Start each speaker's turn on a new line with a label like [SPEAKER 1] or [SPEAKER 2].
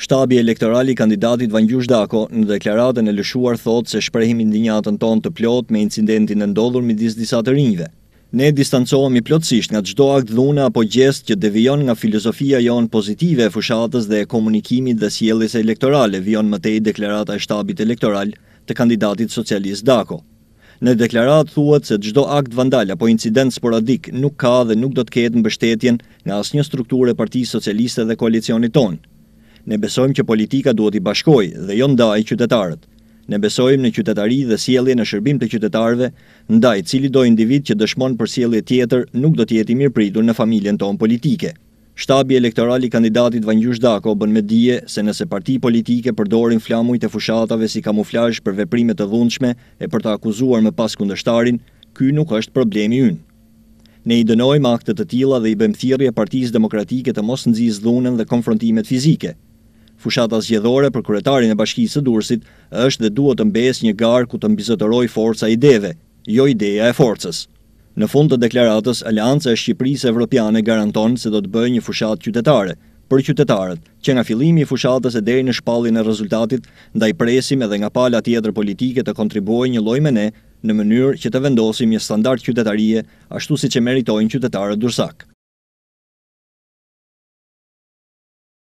[SPEAKER 1] Shtabi elektoral i kandidatit Vangjush Dako në deklaratën e lëshuar thotë se shprehim indinjatën tonë të plotë me incidentin e ndodhur midis disa të rinjve. Ne distancohemi plotësisht nga çdo akt dhune apo gjest që devijon nga filozofia jonë pozitive e fushatës dhe e komunikimit dhe sjelljes elektorale, vijon më tej deklarata e shtabit elektoral të kandidatit socialist Dako. Në deklaratë thuhet se çdo akt vandal apo incident sporadik nuk ka dhe nuk do të ketë mbështetjen nga asnjë strukturë e Partisë Socialiste dhe koalicionit tonë. Ne besojmë që politika duhet t'i bashkojë dhe jo ndajë qytetarët. Ne besojmë në qytetari dhe sjellje në shërbim të qytetarëve, ndaj cilido individ që dëshmon për sjellje tjetër nuk do të jetë i mirëpritur në familjen tonë politike. Shtabi elektoral i kandidatit Vangjush Dako bën me dije se nëse parti politike përdorin flamujt e fushatave si kamuflazh për veprime të dhunshme e për të akuzuar më pas kundërshtarin, ky nuk është problemi ynë. Ne i dënojmë akte të tilla dhe i bëjmë thirrje Partisë Demokratike të mos nxisë dhunën dhe konfrontimet fizike. Fushata zgjedhore për kryetarin e Bashkisë së Durrësit është dhe duhet të mbesë një garë ku të mbizotërojë forca e ideve, jo ideja e forcës. Në fund të deklaratës, Aleanca e Shqipërisë Evropiane garanton se do të bëjë një fushatë qytetare, për qytetarët, që nga fillimi i fushatës e deri në shpalljen e rezultatit, ndaj presim edhe nga pala tjetër politike të kontribuojë njëlloj me ne, në mënyrë që të vendosim një standard qytetarie ashtu siç e meritojnë qytetarët durrsakë.